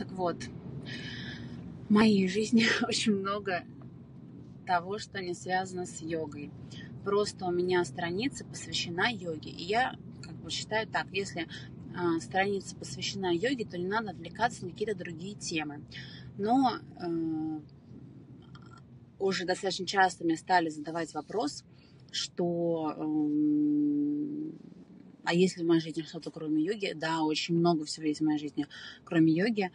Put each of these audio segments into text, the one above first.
Так вот, в моей жизни очень много того, что не связано с йогой. Просто у меня страница посвящена йоге. И я как бы считаю так, если э, страница посвящена йоге, то не надо отвлекаться на какие-то другие темы. Но э, уже достаточно часто мне стали задавать вопрос, что э, а если в моей жизни что-то кроме йоги? Да, очень много всего есть в моей жизни, кроме йоги.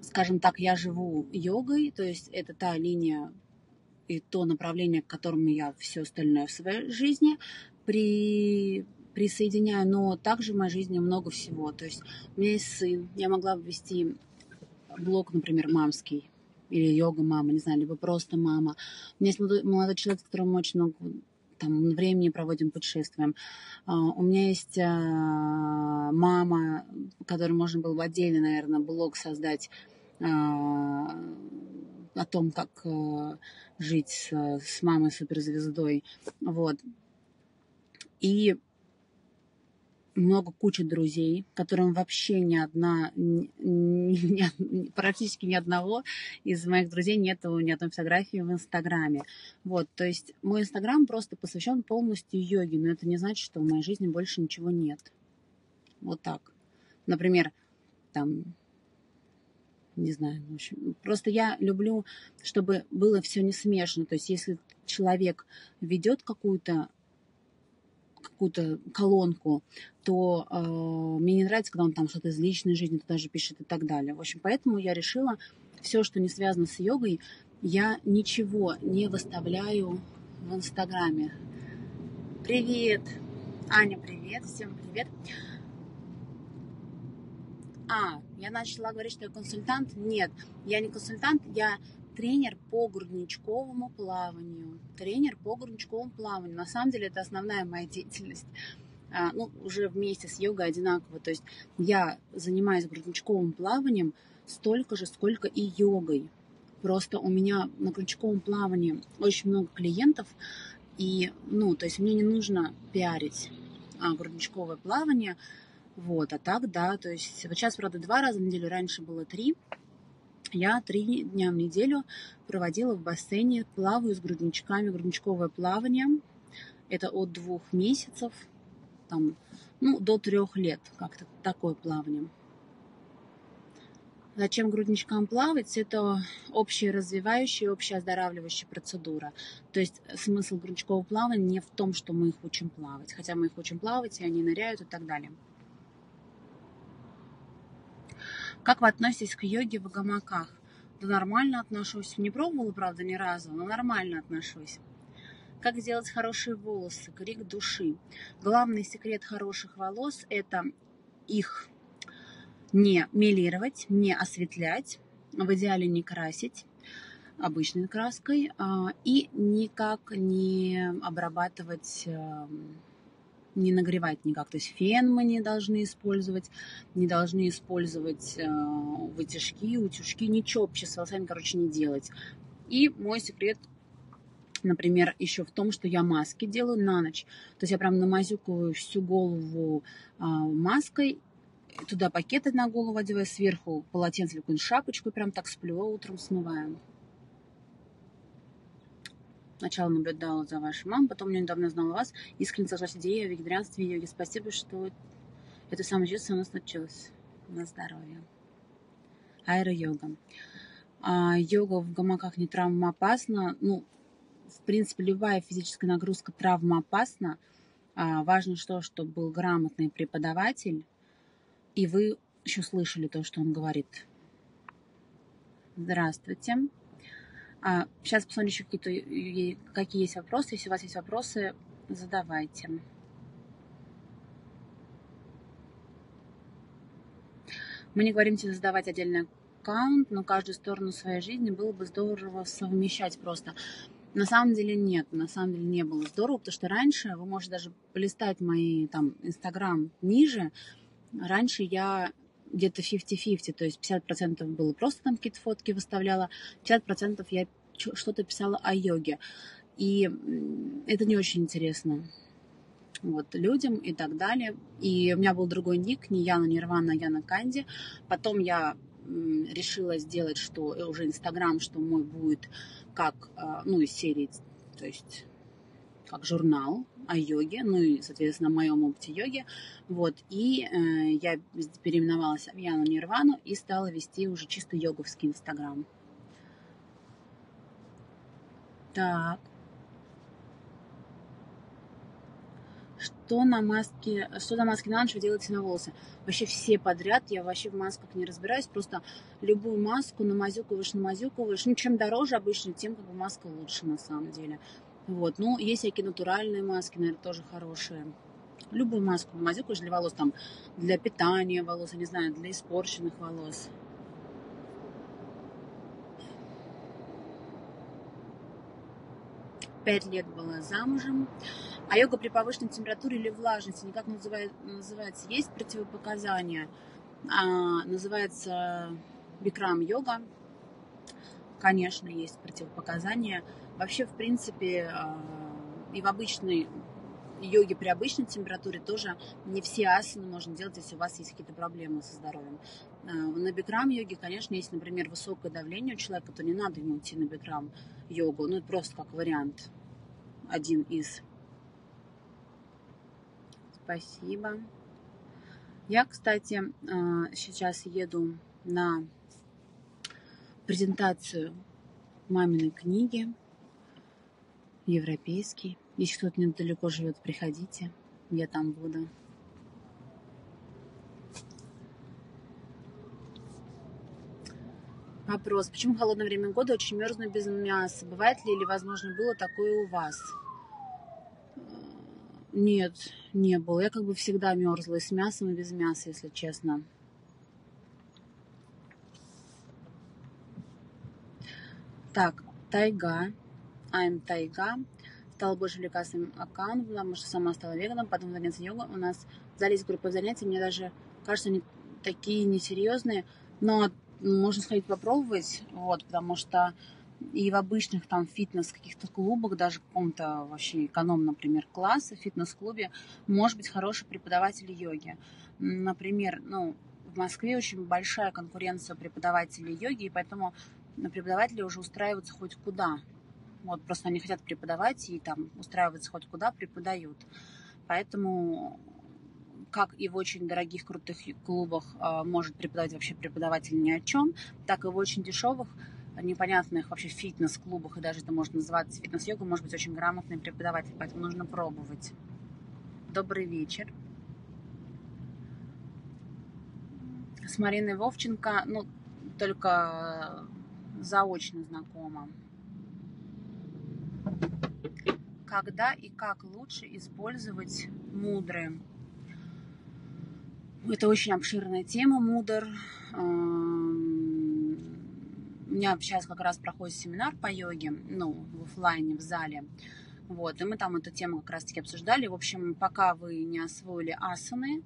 Скажем так, я живу йогой, то есть это та линия и то направление, к которому я все остальное в своей жизни при, присоединяю, но также в моей жизни много всего. То есть у меня есть сын, я могла бы вести блог, например, мамский, или йога мама, не знаю, либо просто мама. У меня есть молодой, человек, мы очень много там времени проводим путешествием. А, у меня есть а, мама, которой можно было бы отдельно, наверное, блог создать а, о том, как жить с, с мамой суперзвездой. Вот. И много кучи друзей, которым вообще ни одна, ни, ни, практически ни одного из моих друзей нету ни одной фотографии в Инстаграме. Вот, то есть мой Инстаграм просто посвящен полностью йоге, но это не значит, что в моей жизни больше ничего нет. Вот так. Например, там, не знаю, в общем, просто я люблю, чтобы было все не смешно. То есть если человек ведет какую-то какую-то колонку, то э, мне не нравится, когда он там что-то из личной жизни туда же пишет и так далее. В общем, поэтому я решила все, что не связано с йогой, я ничего не выставляю в Инстаграме. Привет! Аня, привет! Всем привет! А, я начала говорить, что я консультант. Нет, я не консультант, я тренер по грудничковому плаванию. Тренер по грудничковому плаванию. На самом деле это основная моя деятельность. А, ну, уже вместе с йогой одинаково. То есть я занимаюсь грудничковым плаванием столько же, сколько и йогой. Просто у меня на грудничковом плавании очень много клиентов, и, ну, то есть мне не нужно пиарить а, грудничковое плавание, вот, а так, да, то есть вот сейчас, правда, два раза в неделю, раньше было три, я три дня в неделю проводила в бассейне, плаваю с грудничками, грудничковое плавание. Это от двух месяцев, там, ну, до трех лет, как-то такое плавание. Зачем грудничкам плавать? Это общая развивающая, общая оздоравливающая процедура. То есть смысл грудничкового плавания не в том, что мы их учим плавать, хотя мы их учим плавать, и они ныряют и так далее. Как вы относитесь к йоге в гамаках? Да нормально отношусь. Не пробовала, правда, ни разу, но нормально отношусь. Как сделать хорошие волосы? Крик души. Главный секрет хороших волос – это их не мелировать, не осветлять, в идеале не красить обычной краской а, и никак не обрабатывать эм, не нагревать никак. То есть фен мы не должны использовать, не должны использовать э, вытяжки, утюжки, ничего вообще с волосами, короче, не делать. И мой секрет например, еще в том, что я маски делаю на ночь. То есть я прям намазюкиваю всю голову э, маской, туда пакеты на голову одеваю, сверху полотенце или какую-нибудь шапочку, и прям так сплю, а утром смываем. Сначала наблюдала за вашей мамой, потом недавно знала вас. Искренне согласна идея о вегетарианстве и йоге. Спасибо, что это самое чувство у нас случилось. На здоровье. Аэро-йога. А, йога в гамаках не травмоопасна. Ну, в принципе, любая физическая нагрузка травмоопасна. А, важно что, чтобы был грамотный преподаватель, и вы еще слышали то, что он говорит. Здравствуйте. А, сейчас посмотрю еще какие, какие есть вопросы. Если у вас есть вопросы, задавайте. Мы не говорим тебе задавать отдельный аккаунт, но каждую сторону своей жизни было бы здорово совмещать просто. На самом деле нет, на самом деле не было здорово, потому что раньше, вы можете даже полистать мои там инстаграм ниже, раньше я где-то 50-50, то есть 50% было просто там какие-то фотки выставляла, 50% я что-то писала о йоге. И это не очень интересно. вот, людям и так далее. И у меня был другой ник, не Яна Нирвана, а Яна Канди. Потом я решила сделать, что уже Инстаграм, что мой будет как, а, ну, из серии, то есть как журнал о йоге, ну и, соответственно, моем опыте йоги. Вот, и э, я переименовалась в Яну Нирвану и стала вести уже чисто йоговский Инстаграм. Так. Что на маске, что на маске на ночь вы делаете на волосы? Вообще все подряд, я вообще в масках не разбираюсь, просто любую маску намазюкиваешь, намазюкиваешь. Ну, чем дороже обычно, тем как бы маска лучше на самом деле. Вот, ну, есть всякие натуральные маски, наверное, тоже хорошие. Любую маску намазюкаешь для волос, там, для питания волос, я не знаю, для испорченных волос. Пять лет была замужем. А йога при повышенной температуре или влажности, никак называет, называется, есть противопоказания. А, называется бикрам йога. Конечно, есть противопоказания. Вообще, в принципе, а, и в обычной йоге при обычной температуре тоже не все асаны можно делать, если у вас есть какие-то проблемы со здоровьем. А, на бикрам йоге, конечно, есть, например, высокое давление у человека, то не надо ему идти на бикрам йогу. Ну, это просто как вариант один из Спасибо. Я, кстати, а, сейчас еду на презентацию маминой книги европейский. Если кто-то недалеко живет, приходите, я там буду. Вопрос. Почему в холодное время года очень мерзну без мяса? Бывает ли или, возможно, было такое у вас? Нет, не было. Я как бы всегда мерзла и с мясом, и без мяса, если честно. Так, тайга. I'm тайга. Стала больше увлекаться своим аккаунтом, потому что сама стала веганом, потом заняться йогой. У нас в зале есть группа занятий, мне даже кажется, они такие несерьезные, но можно сходить попробовать, вот, потому что и в обычных там фитнес каких-то клубах, даже в каком-то вообще эконом, например, классе, фитнес-клубе, может быть хороший преподаватель йоги. Например, ну, в Москве очень большая конкуренция преподавателей йоги, и поэтому преподаватели уже устраиваются хоть куда. Вот, просто они хотят преподавать и там устраиваться хоть куда, преподают. Поэтому как и в очень дорогих крутых клубах э, может преподавать вообще преподаватель ни о чем, так и в очень дешевых непонятных вообще фитнес-клубах, и даже это можно называться фитнес-йога, может быть очень грамотный преподаватель, поэтому нужно пробовать. Добрый вечер. С Мариной Вовченко, ну, только заочно знакома. Когда и как лучше использовать мудры? Это очень обширная тема, мудр меня сейчас как раз проходит семинар по йоге, ну, в офлайне, в зале. Вот, и мы там эту тему как раз-таки обсуждали. В общем, пока вы не освоили асаны,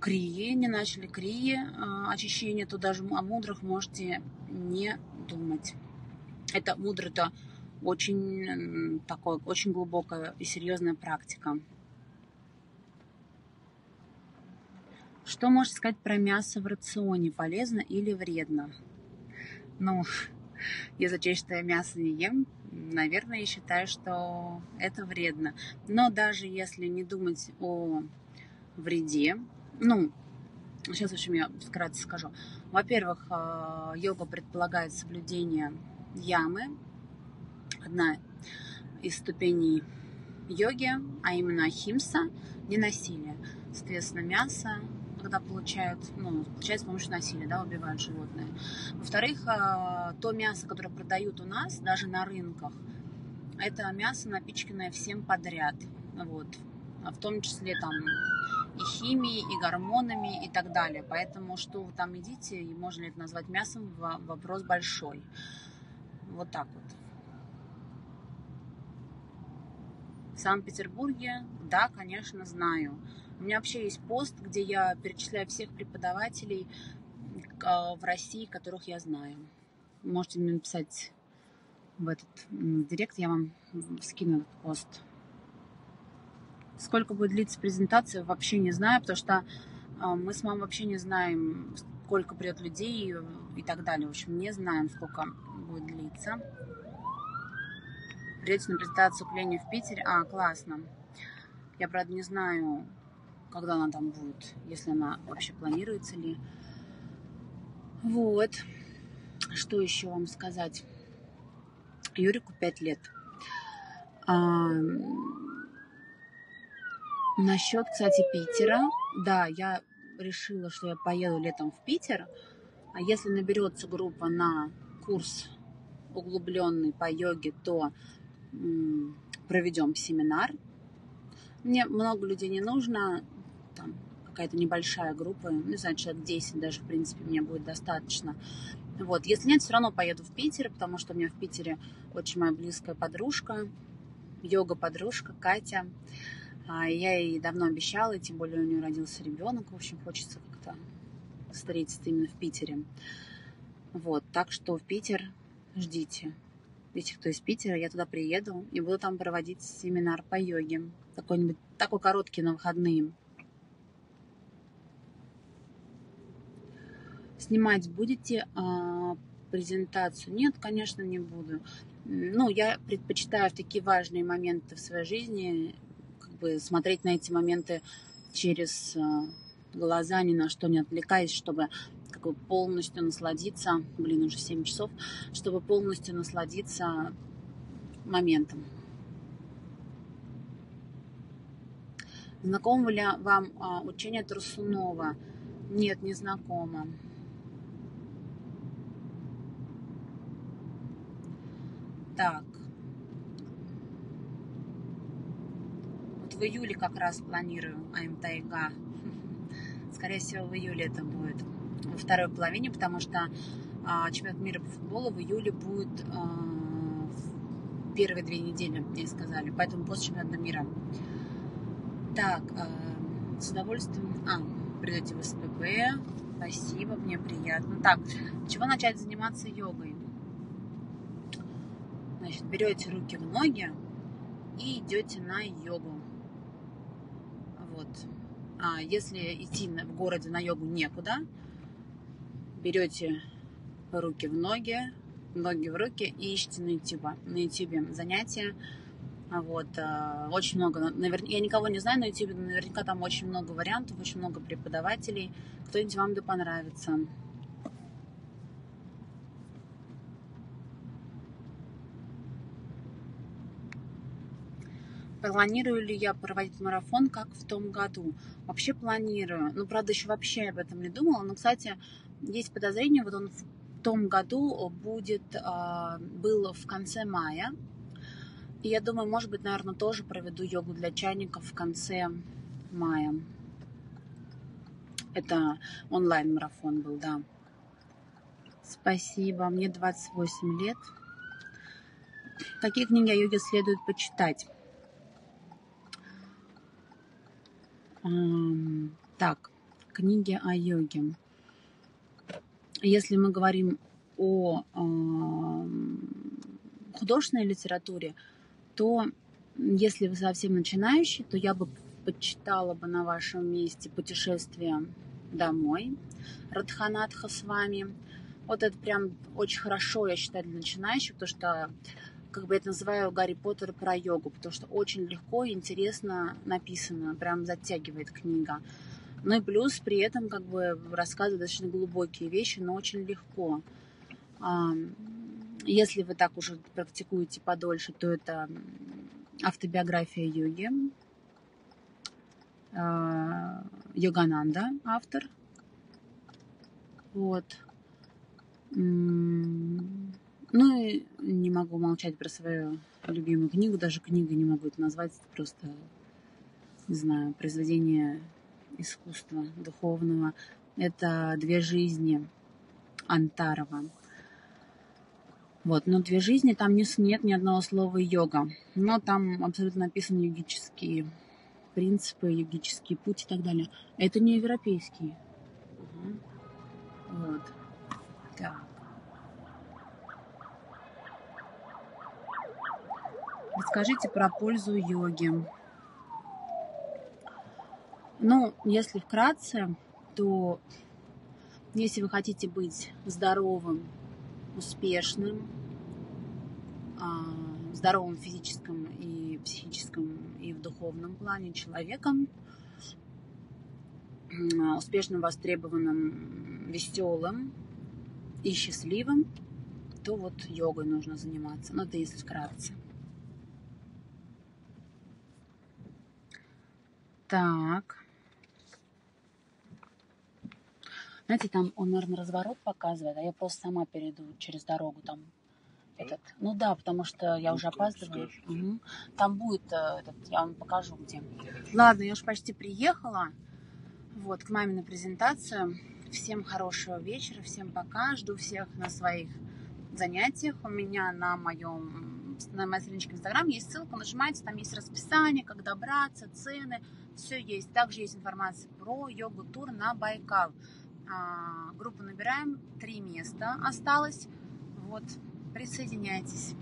крии, не начали крии а, очищение, то даже о мудрых можете не думать. Это мудро, это очень такой, очень глубокая и серьезная практика. Что можете сказать про мясо в рационе? Полезно или вредно? Ну, из-за того, что я мясо не ем, наверное, я считаю, что это вредно. Но даже если не думать о вреде, ну, сейчас, в общем, я вкратце скажу. Во-первых, э, йога предполагает соблюдение ямы. Одна из ступеней йоги, а именно химса, ненасилие. Соответственно, мясо когда получают, ну, получают с помощью насилия, да, убивают животные. Во-вторых, а, то мясо, которое продают у нас, даже на рынках, это мясо, напичканное всем подряд, вот, в том числе там и химией, и гормонами, и так далее. Поэтому что вы там едите, и можно ли это назвать мясом, вопрос большой. Вот так вот. В Санкт-Петербурге, да, конечно, знаю. У меня вообще есть пост, где я перечисляю всех преподавателей а, в России, которых я знаю. Можете мне написать в этот в директ, я вам скину этот пост. Сколько будет длиться презентация, вообще не знаю, потому что а, мы с мамой вообще не знаем, сколько придет людей и так далее. В общем, не знаем, сколько будет длиться. Придете на презентацию к Лене в Питере. А, классно. Я, правда, не знаю, когда она там будет, если она вообще планируется ли. Вот. Что еще вам сказать? Юрику 5 лет. А, насчет, кстати, Питера. Да, я решила, что я поеду летом в Питер. А если наберется группа на курс углубленный по йоге, то проведем семинар. Мне много людей не нужно, там какая-то небольшая группа, не знаю, человек 10 даже, в принципе, мне будет достаточно. Вот, если нет, все равно поеду в Питер, потому что у меня в Питере очень моя близкая подружка, йога-подружка Катя. А, я ей давно обещала, и тем более у нее родился ребенок. В общем, хочется как-то встретиться именно в Питере. Вот, так что в Питер ждите. Если кто из Питера, я туда приеду и буду там проводить семинар по йоге. Такой-нибудь, такой короткий на выходные. Снимать будете а, презентацию? Нет, конечно, не буду. Ну, я предпочитаю в такие важные моменты в своей жизни бы смотреть на эти моменты через а, глаза, ни на что не отвлекаясь, чтобы как бы полностью насладиться, блин, уже 7 часов, чтобы полностью насладиться моментом. Знакомо ли вам а, учение Трусунова? Нет, не знакомо. Так. Вот в июле как раз планирую АМ Тайга. Скорее всего, в июле это будет. Во второй половине, потому что а, чемпионат мира по футболу в июле будет а, в первые две недели, мне сказали. Поэтому после чемпионата мира. Так, а, с удовольствием... А, придете в СПБ. Спасибо, мне приятно. Так, чего начать заниматься йогой? Значит, берете руки в ноги и идете на йогу. А если идти в городе на йогу некуда, берете руки в ноги, ноги в руки и ищите на YouTube, на YouTube занятия. Вот, э, очень много, навер... я никого не знаю на YouTube, наверняка там очень много вариантов, очень много преподавателей. Кто-нибудь вам да понравится. Планирую ли я проводить марафон, как в том году? Вообще планирую. Ну, правда, еще вообще об этом не думала. Но, кстати, есть подозрение, вот он в том году будет, а, был в конце мая. И я думаю, может быть, наверное, тоже проведу йогу для чайников в конце мая. Это онлайн-марафон был, да. Спасибо. Мне 28 лет. Какие книги о йоге следует почитать? Так, книги о йоге. Если мы говорим о художественной литературе, то если вы совсем начинающий, то я бы почитала бы на вашем месте «Путешествие домой» Радханатха с вами. Вот это прям очень хорошо, я считаю, для начинающих, потому что как бы я это называю Гарри Поттер про йогу, потому что очень легко и интересно написано, прям затягивает книга. Ну и плюс при этом как бы рассказывают достаточно глубокие вещи, но очень легко. Если вы так уже практикуете подольше, то это автобиография йоги. А, Йогананда, автор. Вот. Ну и не могу молчать про свою любимую книгу, даже книгу не могу это назвать, это просто, не знаю, произведение искусства духовного. Это «Две жизни» Антарова. Вот, но «Две жизни» там не, нет ни одного слова «йога», но там абсолютно написаны йогические принципы, йогический путь и так далее. Это не европейские. Угу. Вот. Так. Расскажите про пользу йоги. Ну, если вкратце, то если вы хотите быть здоровым, успешным, а, здоровым в физическом и психическом и в духовном плане человеком, успешным, востребованным, веселым и счастливым, то вот йогой нужно заниматься. Ну, это если вкратце. Так. Знаете, там он, наверное, разворот показывает, а я просто сама перейду через дорогу там. Этот. Ну да, потому что я ну, уже опаздываю. Угу. Там будет э, этот, я вам покажу где. Ладно, я уже почти приехала. Вот, к маме на презентацию. Всем хорошего вечера, всем пока. Жду всех на своих занятиях. У меня на моем на моей страничке в Инстаграм есть ссылка, нажимаете, там есть расписание, как добраться, цены, все есть. Также есть информация про йогу-тур на Байкал. А, группу набираем, три места осталось. Вот, присоединяйтесь.